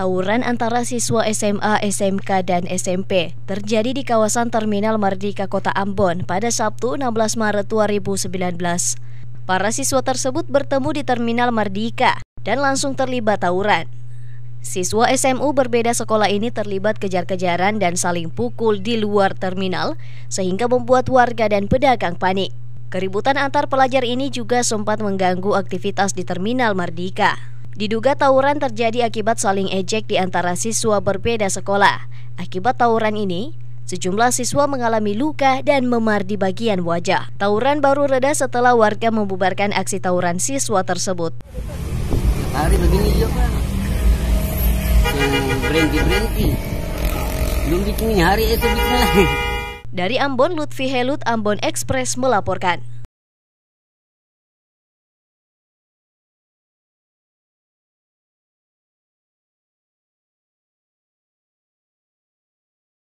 Tawuran antara siswa SMA, SMK, dan SMP terjadi di kawasan Terminal Mardika Kota Ambon pada Sabtu 16 Maret 2019. Para siswa tersebut bertemu di Terminal Mardika dan langsung terlibat tawuran. Siswa SMU berbeda sekolah ini terlibat kejar-kejaran dan saling pukul di luar terminal sehingga membuat warga dan pedagang panik. Keributan antar pelajar ini juga sempat mengganggu aktivitas di Terminal Mardika. Diduga tawuran terjadi akibat saling ejek di antara siswa berbeda sekolah. Akibat tawuran ini, sejumlah siswa mengalami luka dan memar di bagian wajah. Tawuran baru reda setelah warga membubarkan aksi tawuran siswa tersebut. Hari begini juga berhenti berhenti. Belum bikin hari itu bikin lagi. Dari Ambon, Lutfi Helut Ambon Express melaporkan.